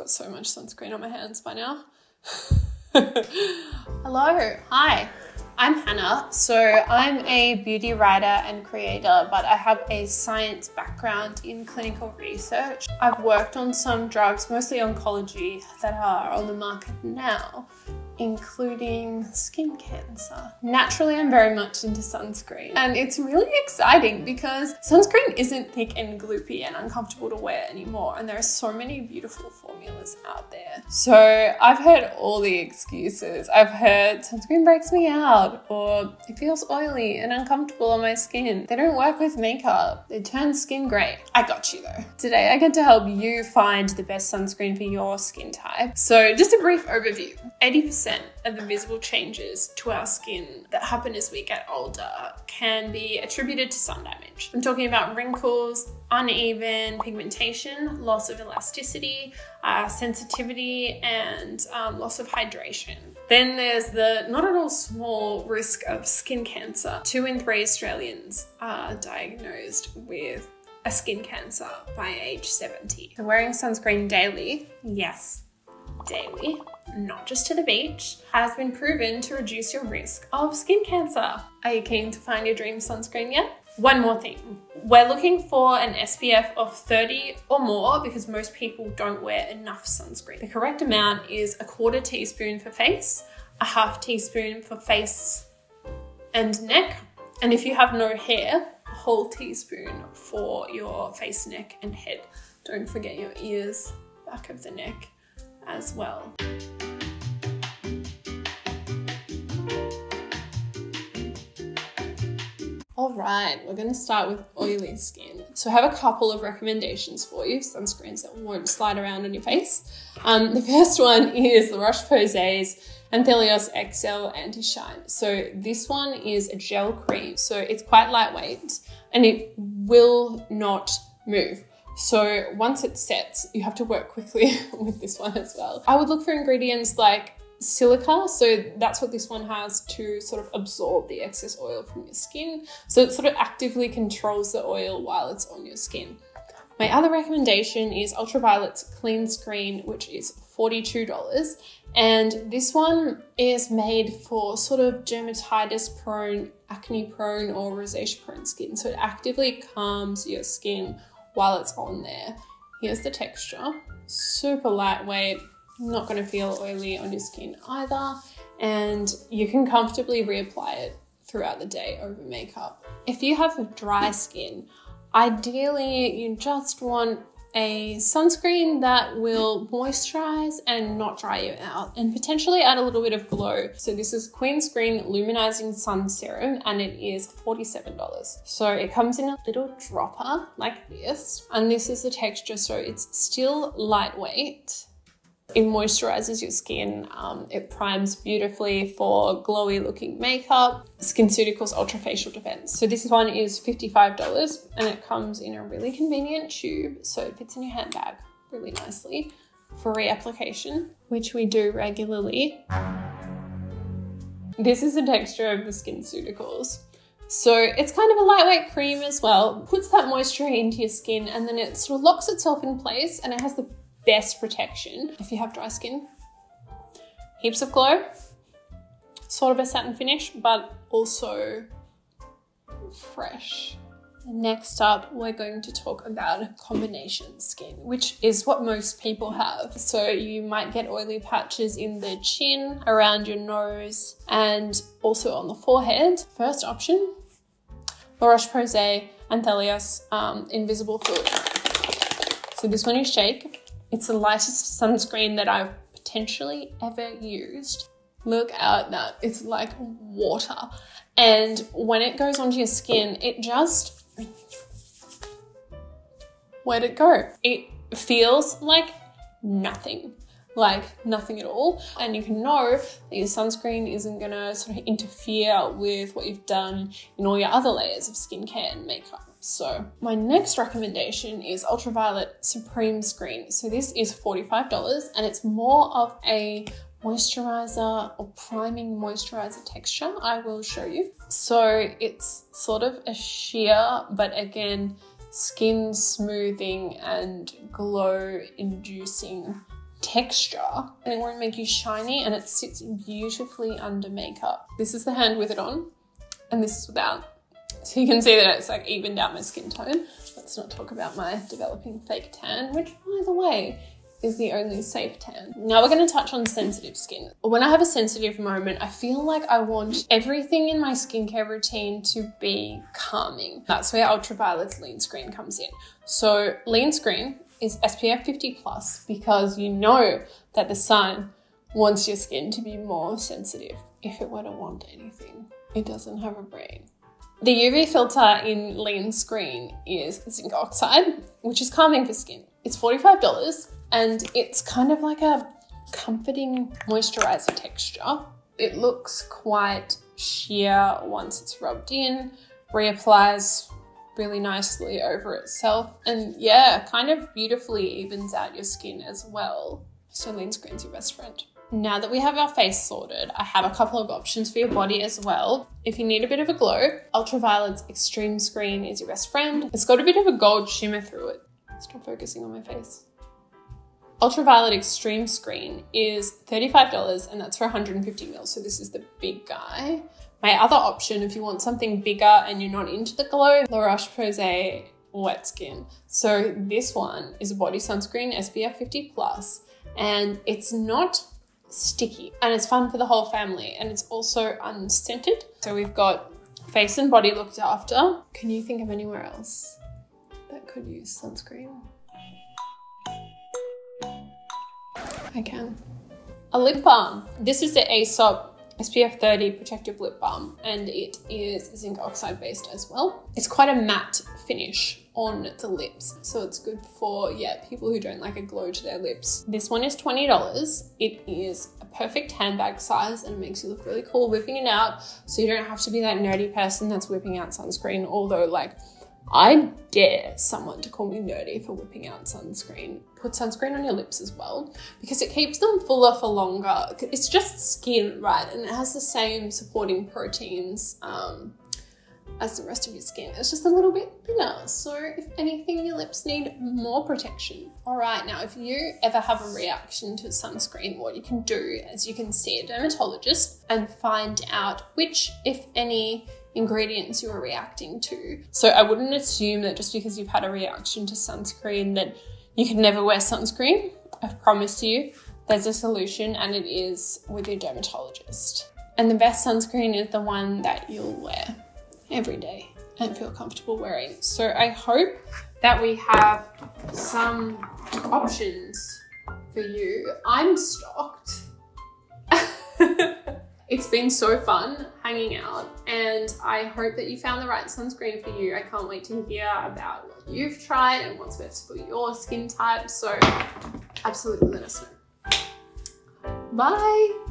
got so much sunscreen on my hands by now. Hello, hi. I'm Hannah. So, I'm a beauty writer and creator, but I have a science background in clinical research. I've worked on some drugs, mostly oncology, that are on the market now including skin cancer. Naturally, I'm very much into sunscreen and it's really exciting because sunscreen isn't thick and gloopy and uncomfortable to wear anymore and there are so many beautiful formulas out there. So I've heard all the excuses. I've heard sunscreen breaks me out or it feels oily and uncomfortable on my skin. They don't work with makeup. They turn skin grey. I got you though. Today I get to help you find the best sunscreen for your skin type. So just a brief overview. 80% of the visible changes to our skin that happen as we get older can be attributed to sun damage. I'm talking about wrinkles, uneven pigmentation, loss of elasticity, uh, sensitivity, and um, loss of hydration. Then there's the not at all small risk of skin cancer. Two in three Australians are diagnosed with a skin cancer by age 70. So wearing sunscreen daily, yes, daily, not just to the beach, has been proven to reduce your risk of skin cancer. Are you keen to find your dream sunscreen yet? One more thing. We're looking for an SPF of 30 or more because most people don't wear enough sunscreen. The correct amount is a quarter teaspoon for face, a half teaspoon for face and neck, and if you have no hair, a whole teaspoon for your face, neck, and head. Don't forget your ears, back of the neck as well. All right, we're going to start with oily skin. So I have a couple of recommendations for you, sunscreens that won't slide around on your face. Um, the first one is the Roche-Posay's Anthelios XL Anti-Shine. So this one is a gel cream. So it's quite lightweight and it will not move. So once it sets, you have to work quickly with this one as well. I would look for ingredients like silica. So that's what this one has to sort of absorb the excess oil from your skin. So it sort of actively controls the oil while it's on your skin. My other recommendation is Ultra Violette's Clean Screen, which is $42. And this one is made for sort of dermatitis prone, acne prone, or rosacea prone skin. So it actively calms your skin while it's on there. Here's the texture, super lightweight, not gonna feel oily on your skin either, and you can comfortably reapply it throughout the day over makeup. If you have dry skin, ideally you just want a sunscreen that will moisturize and not dry you out and potentially add a little bit of glow. So this is Queen Screen Luminizing Sun Serum and it is $47. So it comes in a little dropper like this and this is the texture so it's still lightweight it moisturizes your skin, um, it primes beautifully for glowy looking makeup. SkinCeuticals Ultra Facial Defense. So this one is $55 and it comes in a really convenient tube so it fits in your handbag really nicely for reapplication, which we do regularly. This is the texture of the SkinCeuticals. So it's kind of a lightweight cream as well, puts that moisture into your skin and then it sort of locks itself in place and it has the best protection if you have dry skin. Heaps of glow, sort of a satin finish, but also fresh. Next up, we're going to talk about combination skin, which is what most people have. So you might get oily patches in the chin, around your nose, and also on the forehead. First option, La Roche-Posay Anthelios um, Invisible Fluid. So this one you shake, it's the lightest sunscreen that I've potentially ever used. Look at that, it's like water. And when it goes onto your skin, it just, where'd it go? It feels like nothing like nothing at all. And you can know that your sunscreen isn't gonna sort of interfere with what you've done in all your other layers of skincare and makeup. So my next recommendation is Ultra Violette Supreme Screen. So this is $45 and it's more of a moisturizer or priming moisturizer texture I will show you. So it's sort of a sheer, but again, skin smoothing and glow inducing texture and it won't make you shiny and it sits beautifully under makeup. This is the hand with it on and this is without. So you can see that it's like evened out my skin tone. Let's not talk about my developing fake tan, which by the way, is the only safe tan. Now we're going to touch on sensitive skin. When I have a sensitive moment, I feel like I want everything in my skincare routine to be calming. That's where Ultra Violette's Lean Screen comes in. So Lean Screen is SPF 50 plus because you know that the sun wants your skin to be more sensitive. If it were to want anything, it doesn't have a brain. The UV filter in Lean Screen is zinc oxide, which is calming for skin. It's $45 and it's kind of like a comforting moisturizer texture. It looks quite sheer once it's rubbed in, reapplies really nicely over itself, and yeah, kind of beautifully evens out your skin as well. So Lean Screen's your best friend. Now that we have our face sorted, I have a couple of options for your body as well. If you need a bit of a glow, Ultra Violette's Extreme Screen is your best friend. It's got a bit of a gold shimmer through it. Stop focusing on my face. Ultra Violette Extreme Screen is $35 and that's for 150 mils. So this is the big guy. My other option, if you want something bigger and you're not into the glow, La Roche-Posay Wet Skin. So this one is a body sunscreen, SPF 50 plus, and it's not sticky and it's fun for the whole family and it's also unscented. So we've got face and body looked after. Can you think of anywhere else that could use sunscreen? I can. A lip balm. This is the Aesop SPF 30 protective lip balm and it is zinc oxide based as well. It's quite a matte finish on the lips. So it's good for, yeah, people who don't like a glow to their lips. This one is $20. It is a perfect handbag size and it makes you look really cool whipping it out. So you don't have to be that nerdy person that's whipping out sunscreen. Although like I dare someone to call me nerdy for whipping out sunscreen. Put sunscreen on your lips as well because it keeps them fuller for longer. It's just skin, right? And it has the same supporting proteins um, as the rest of your skin. It's just a little bit thinner. So if anything, your lips need more protection. All right, now if you ever have a reaction to sunscreen, what you can do is you can see a dermatologist and find out which, if any, ingredients you're reacting to. So I wouldn't assume that just because you've had a reaction to sunscreen that you can never wear sunscreen. I promise you there's a solution and it is with your dermatologist. And the best sunscreen is the one that you'll wear every day and feel comfortable wearing. So I hope that we have some options for you. I'm stocked. It's been so fun hanging out and I hope that you found the right sunscreen for you. I can't wait to hear about what you've tried and what's best for your skin type. So absolutely let us know. Bye.